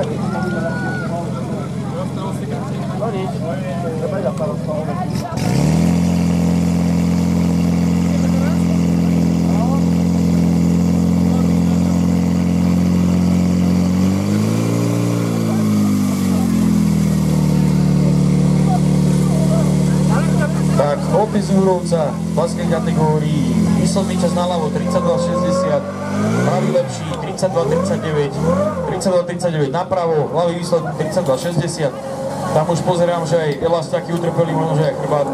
Allez, Chlopec z Úrovca, v klaskej kategórii, výsledný čas na ľavo 32.60, pravý lepší 32.39, 32.39 napravo, ľavý výsledný 32.60. Tam už pozerám, že aj elastiaky utrpeli možno, že aj chrbát